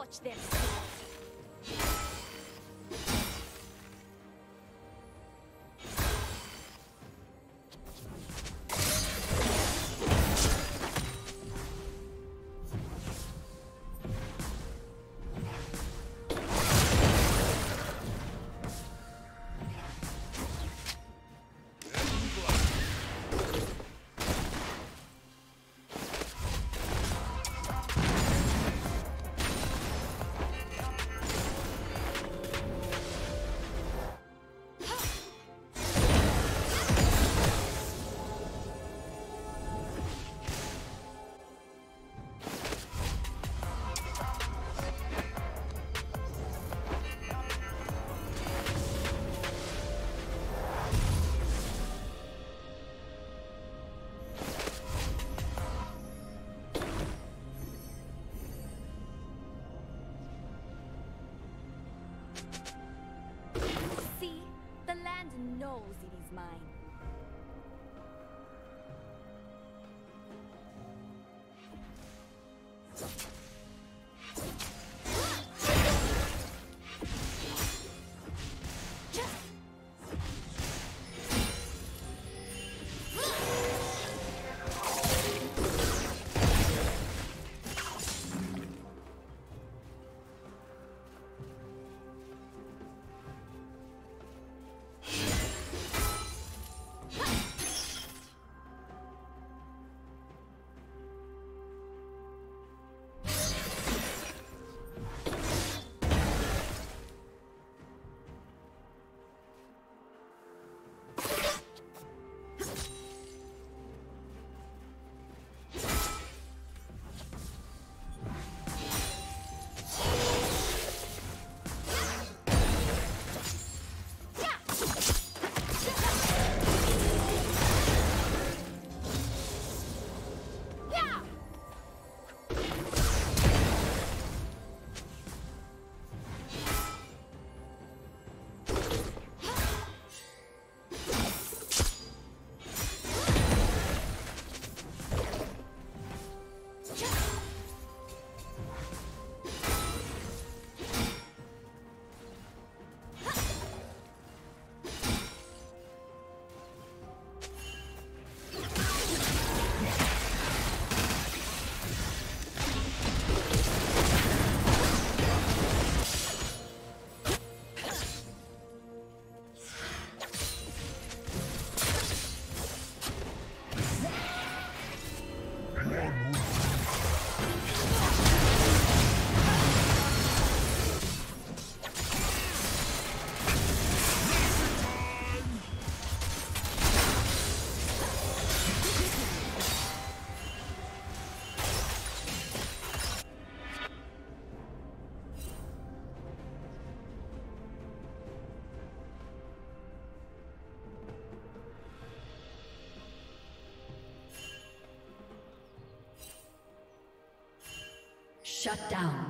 Watch them. Mine. Shut down.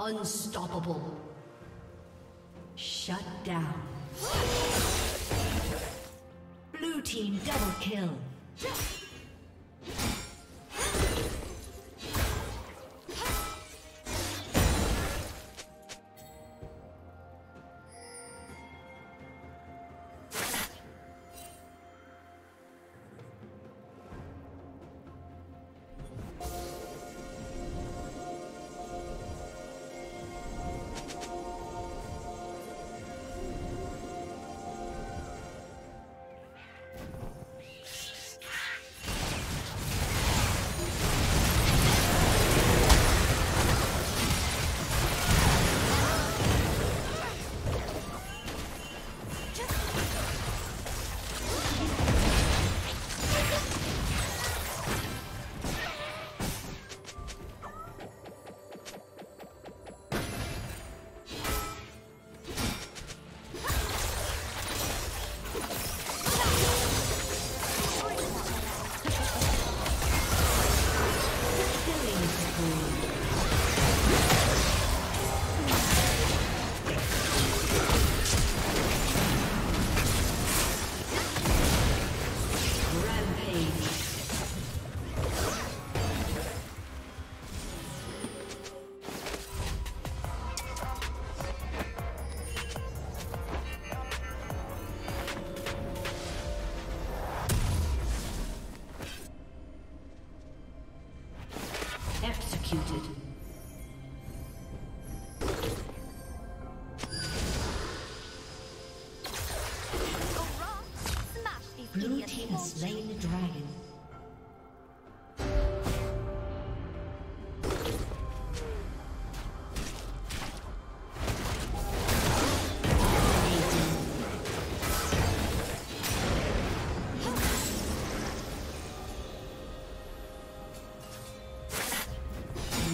Unstoppable. Shut down. Blue team double kill.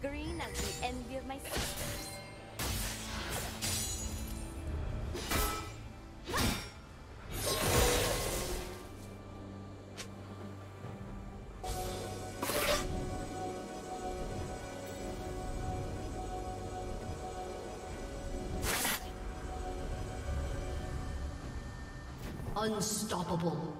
Green as the envy of my sisters. Unstoppable.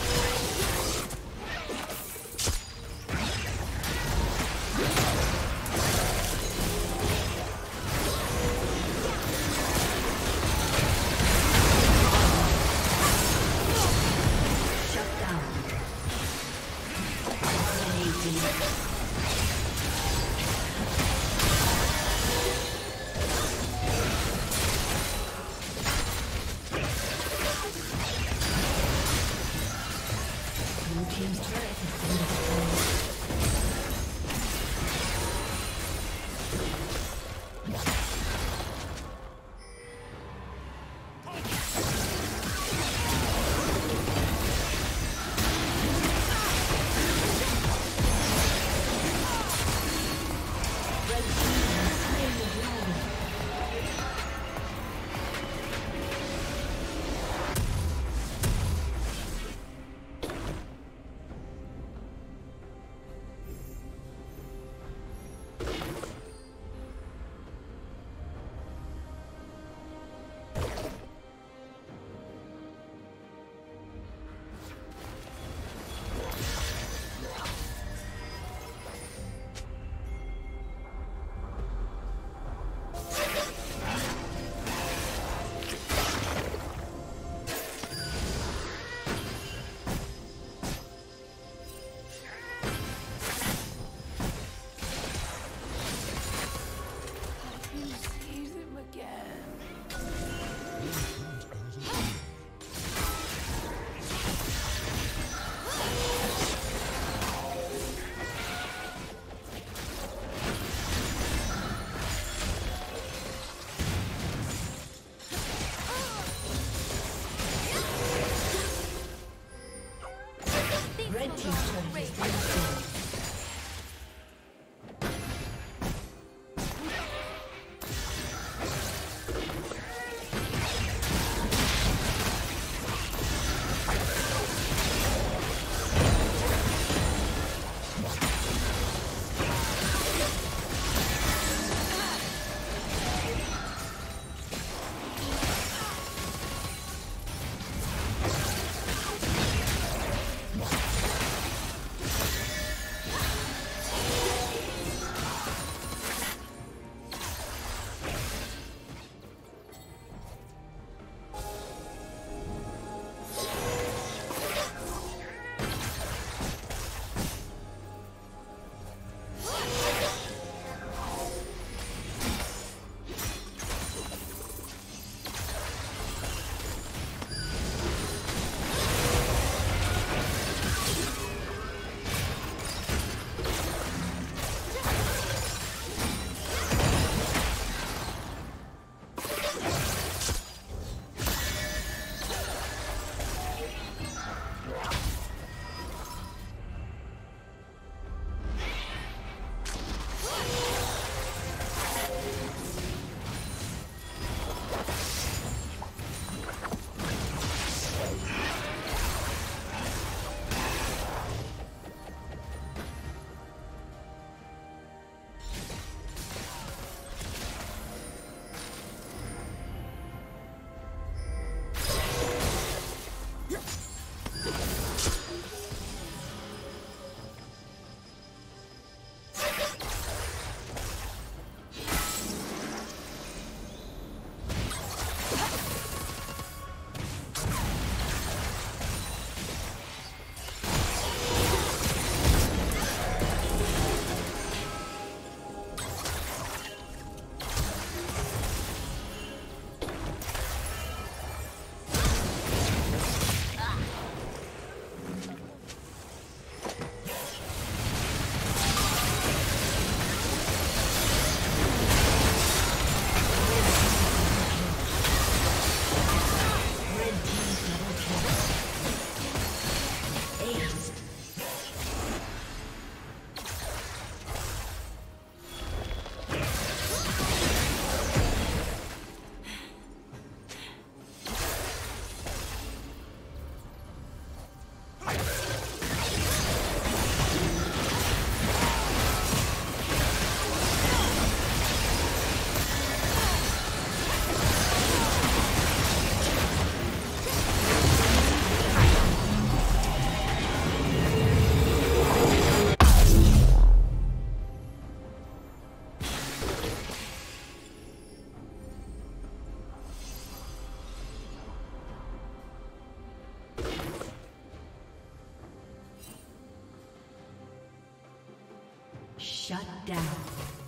Shut down.